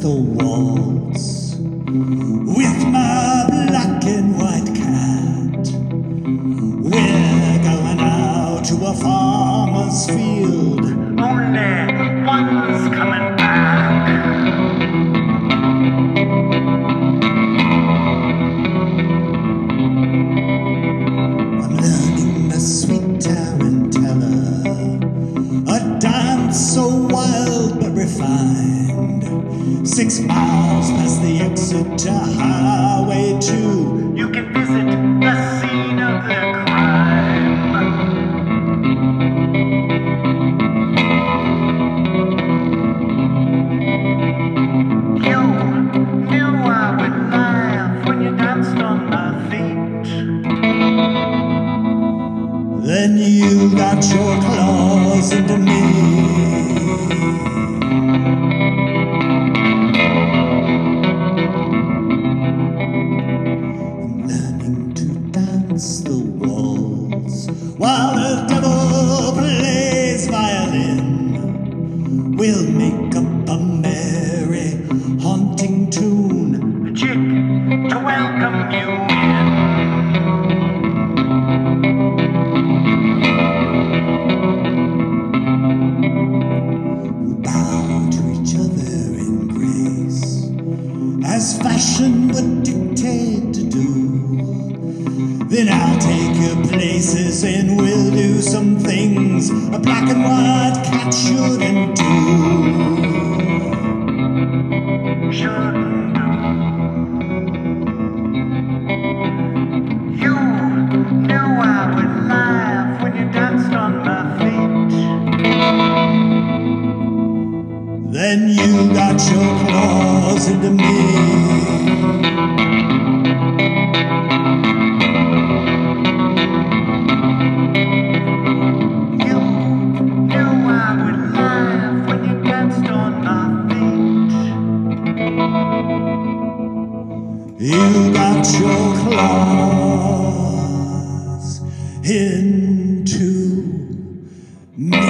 the walls with my black and white cat. We're going out to a farm. Six miles past the exit to Highway 2. You can visit the scene of the crime. You knew I would laugh when you danced on my feet. Then you got your claws into me. Fashion would dictate to do. Then I'll take your places and we'll do some things a black and white cat shouldn't do. Shouldn't do. You knew I would laugh when you danced on my feet. Then you got your claws into me. You knew I would laugh when you danced on my feet. You got your claws into me.